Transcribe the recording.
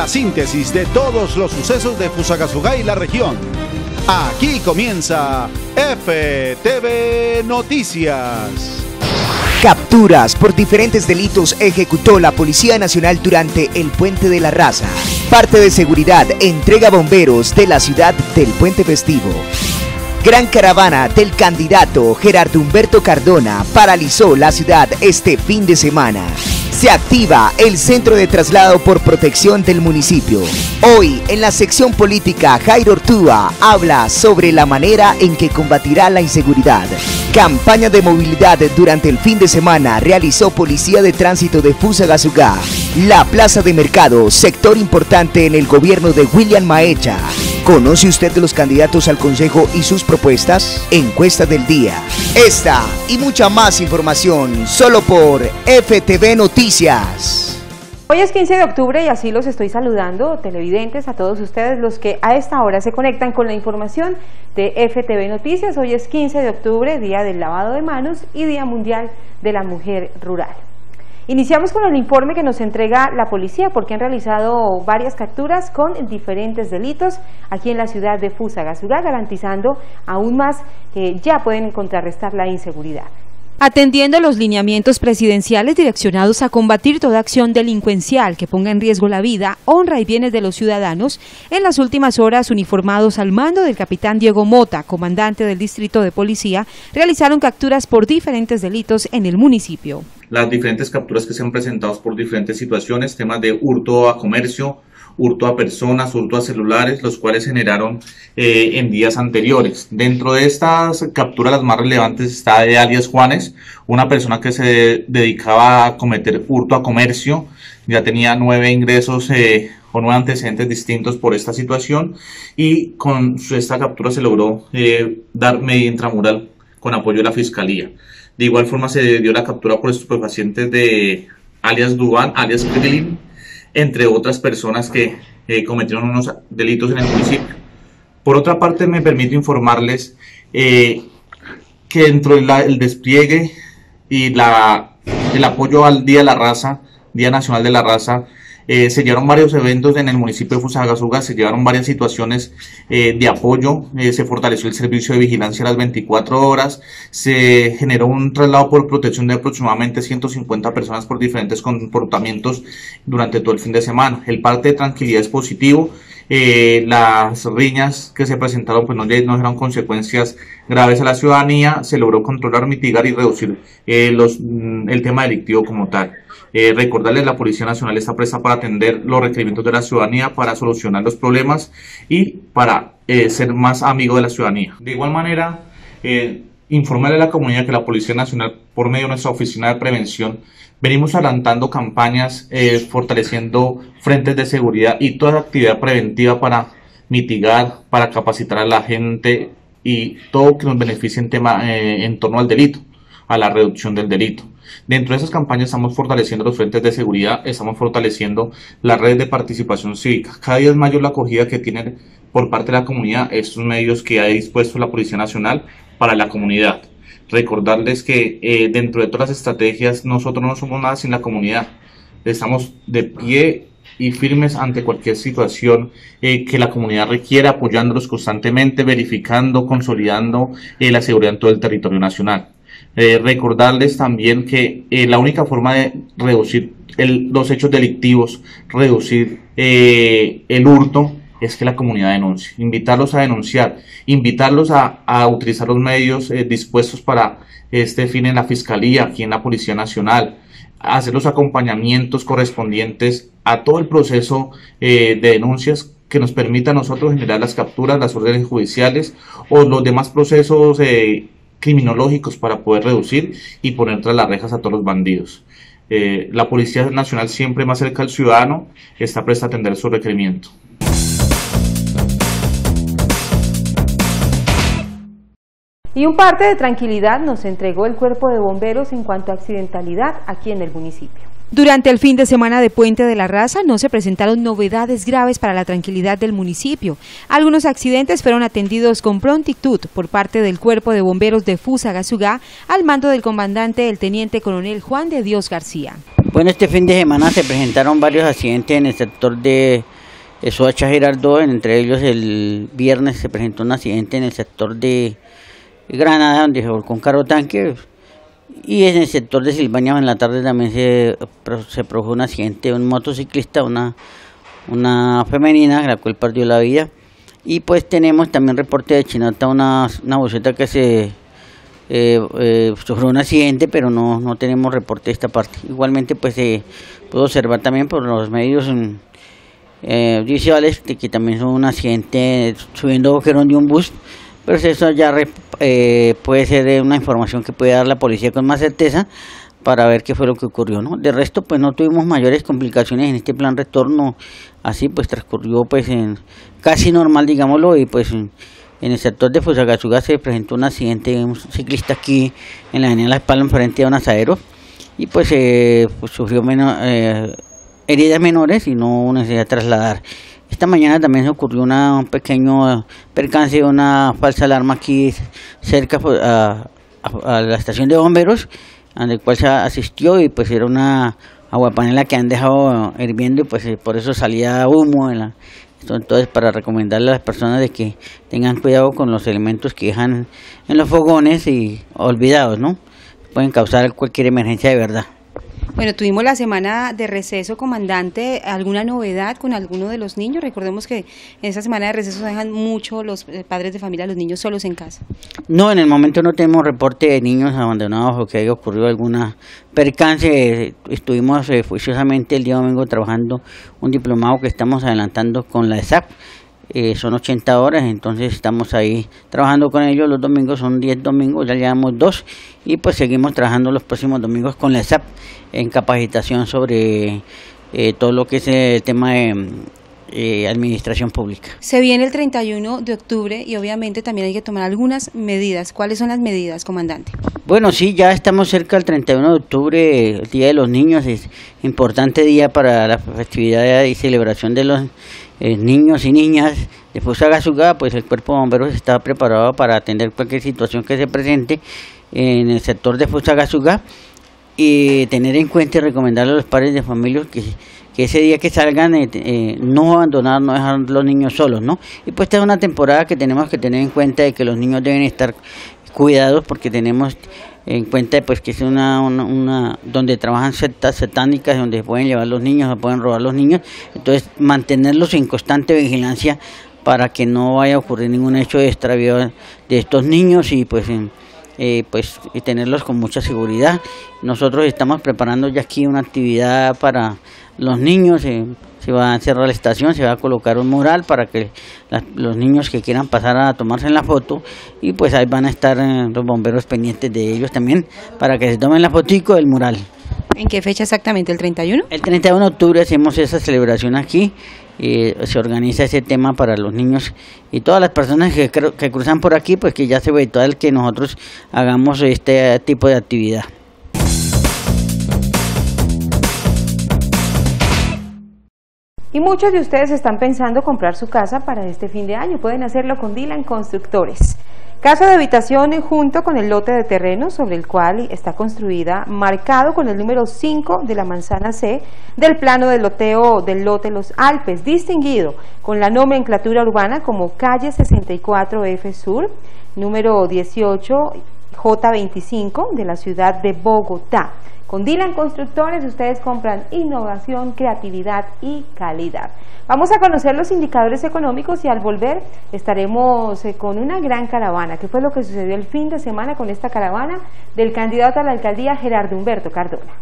la síntesis de todos los sucesos de Fusagasugá y la región. Aquí comienza FTV Noticias. Capturas por diferentes delitos ejecutó la Policía Nacional durante el Puente de la Raza. Parte de seguridad entrega bomberos de la ciudad del Puente Festivo. Gran caravana del candidato Gerardo Humberto Cardona paralizó la ciudad este fin de semana. Se activa el centro de traslado por protección del municipio. Hoy, en la sección política, Jairo Ortúa habla sobre la manera en que combatirá la inseguridad. Campaña de movilidad durante el fin de semana realizó Policía de Tránsito de Fusagasugá. La Plaza de Mercado, sector importante en el gobierno de William Maecha. ¿Conoce usted de los candidatos al Consejo y sus propuestas? Encuesta del día. Esta y mucha más información solo por FTV Noticias. Hoy es 15 de octubre y así los estoy saludando, televidentes, a todos ustedes los que a esta hora se conectan con la información de FTV Noticias. Hoy es 15 de octubre, Día del Lavado de Manos y Día Mundial de la Mujer Rural. Iniciamos con el informe que nos entrega la policía porque han realizado varias capturas con diferentes delitos aquí en la ciudad de Fusagasugá, garantizando aún más que ya pueden contrarrestar la inseguridad. Atendiendo los lineamientos presidenciales direccionados a combatir toda acción delincuencial que ponga en riesgo la vida, honra y bienes de los ciudadanos, en las últimas horas uniformados al mando del capitán Diego Mota, comandante del distrito de policía, realizaron capturas por diferentes delitos en el municipio. Las diferentes capturas que se han presentado por diferentes situaciones, temas de hurto a comercio, hurto a personas, hurto a celulares, los cuales generaron eh, en días anteriores. Dentro de estas capturas, las más relevantes está de alias Juanes, una persona que se dedicaba a cometer hurto a comercio, ya tenía nueve ingresos eh, o nueve antecedentes distintos por esta situación y con esta captura se logró eh, dar media intramural con apoyo de la fiscalía. De igual forma se dio la captura por estupefacientes de alias Dubán, alias Krillin, entre otras personas que eh, cometieron unos delitos en el municipio. Por otra parte, me permito informarles eh, que dentro del despliegue y la, el apoyo al Día de la Raza, Día Nacional de la Raza, eh, se llevaron varios eventos en el municipio de Fusagasugá, se llevaron varias situaciones eh, de apoyo, eh, se fortaleció el servicio de vigilancia a las 24 horas, se generó un traslado por protección de aproximadamente 150 personas por diferentes comportamientos durante todo el fin de semana. El parte de tranquilidad es positivo. las riñas que se presentaron pues no, no eran consecuencias graves a la ciudadanía, se logró controlar, mitigar y reducir mm, el tema delictivo como tal. Eh, recordarles, la Policía Nacional está presta para atender los requerimientos de la ciudadanía, para solucionar los problemas y para eh, ser más amigo de la ciudadanía. De igual manera, eh, informarle a la comunidad que la Policía Nacional, por medio de nuestra oficina de prevención, venimos adelantando campañas, eh, fortaleciendo frentes de seguridad y toda actividad preventiva para mitigar, para capacitar a la gente y todo que nos beneficie en, tema, en torno al delito, a la reducción del delito. Dentro de esas campañas estamos fortaleciendo los frentes de seguridad, estamos fortaleciendo las redes de participación cívica. Cada día es mayor la acogida que tienen por parte de la comunidad estos medios que ha dispuesto la Policía Nacional para la comunidad. Recordarles que eh, dentro de todas las estrategias nosotros no somos nada sin la comunidad. Estamos de pie y firmes ante cualquier situación eh, que la comunidad requiera, apoyándolos constantemente, verificando, consolidando eh, la seguridad en todo el territorio nacional. Eh, recordarles también que eh, la única forma de reducir los hechos delictivos, reducir eh, el hurto, es que la comunidad denuncie. Invitarlos a denunciar, invitarlos a, utilizar los medios dispuestos para este fin en la Fiscalía, aquí en la Policía Nacional, hacer los acompañamientos correspondientes a todo el proceso de denuncias que nos permita a nosotros generar las capturas, las órdenes judiciales o los demás procesos criminológicos para poder reducir y poner tras las rejas a todos los bandidos. Eh, la Policía Nacional siempre más cerca al ciudadano está presta a atender su requerimiento. Y un parte de tranquilidad nos entregó el cuerpo de bomberos en cuanto a accidentalidad aquí en el municipio. Durante el fin de semana de Puente de la Raza no se presentaron novedades graves para la tranquilidad del municipio. Algunos accidentes fueron atendidos con prontitud por parte del Cuerpo de Bomberos de Fusagasugá al mando del comandante el teniente coronel Juan de Dios García. Bueno, este fin de semana se presentaron varios accidentes en el sector de Soacha Gerardo, entre ellos el viernes se presentó un accidente en el sector de Granada, donde se volcó un carro tanque, y en el sector de Silvania en la tarde también se, se produjo un accidente de un motociclista, una, una femenina, la cual perdió la vida. Y pues tenemos también reporte de Chinata, una, una buceta que se eh, eh, sufrió un accidente, pero no, no tenemos reporte de esta parte. Igualmente pues se pudo observar también por los medios eh, visuales que también fue un accidente subiendo de un bus, pero eso ya eh, puede ser una información que puede dar la policía con más certeza para ver qué fue lo que ocurrió, ¿no? De resto, pues no tuvimos mayores complicaciones en este plan retorno, así pues transcurrió pues en casi normal, digámoslo, y pues en, el sector de Fusagasuga se presentó un accidente, un ciclista aquí en la avenida La Espalda, frente a un asadero, y pues, eh, pues sufrió menos, eh, heridas menores y no necesidad de trasladar. Esta mañana también se ocurrió una, un pequeño percance de una falsa alarma aquí cerca pues, a, la estación de bomberos, al cual se asistió y pues era una aguapanela que han dejado hirviendo y pues eh, por eso salía humo. entonces para recomendarle a las personas de que tengan cuidado con los elementos que dejan en los fogones y olvidados, ¿no? Pueden causar cualquier emergencia de verdad. Bueno, tuvimos la semana de receso, comandante. ¿Alguna novedad con alguno de los niños? Recordemos que en esa semana de receso dejan mucho los eh, padres de familia, los niños solos en casa. No, en el momento no tenemos reporte de niños abandonados o que haya ocurrido alguna percance. Estuvimos eh, juiciosamente el día domingo trabajando un diplomado que estamos adelantando con la ESAP eh, son 80 horas, entonces estamos ahí trabajando con ellos. Los domingos son 10 domingos, ya llevamos dos y pues seguimos trabajando los próximos domingos con la SAP en capacitación sobre eh, todo lo que es el tema de eh, administración pública. Se viene el 31 de octubre y obviamente también hay que tomar algunas medidas. ¿Cuáles son las medidas, comandante? Bueno, sí, ya estamos cerca del 31 de octubre, el Día de los Niños, es importante día para la festividad y celebración de los eh, niños y niñas de Fusagasugá, pues el cuerpo de bomberos está preparado para atender cualquier situación que se presente en el sector de Fusagasugá y tener en cuenta y recomendarle a los padres de familia que, que ese día que salgan eh, eh, no abandonar, no dejar los niños solos, ¿no? Y pues esta es una temporada que tenemos que tener en cuenta de que los niños deben estar cuidados porque tenemos en cuenta pues que es una, una, donde trabajan sectas satánicas donde pueden llevar los niños, se pueden robar los niños, entonces mantenerlos en constante vigilancia para que no vaya a ocurrir ningún hecho de extravío de estos niños y pues eh, pues y tenerlos con mucha seguridad. Nosotros estamos preparando ya aquí una actividad para los niños. Eh, se va a cerrar la estación, se va a colocar un mural para que los niños que quieran pasar a tomarse la foto y pues ahí van a estar eh, los bomberos pendientes de ellos también para que se tomen la fotico del mural. ¿En qué fecha exactamente? ¿El 31? El 31 de octubre hacemos esa celebración aquí. y se organiza ese tema para los niños y todas las personas que, que cruzan por aquí, pues que ya se ve todo el que nosotros hagamos este tipo de actividad. Y muchos de ustedes están pensando comprar su casa para este fin de año. Pueden hacerlo con Dylan Constructores. Casa de habitación junto con el lote de terreno sobre el cual está construida, marcado con el número 5 de la manzana C del plano del loteo del lote Los Alpes, distinguido con la nomenclatura urbana como calle 64F Sur, número 18 J25 de la ciudad de Bogotá. Con Dylan Constructores ustedes compran innovación, creatividad y calidad. Vamos a conocer los indicadores económicos y al volver estaremos eh, con una gran caravana. ¿Qué fue lo que sucedió el fin de semana con esta caravana del candidato a la alcaldía Gerardo Humberto Cardona?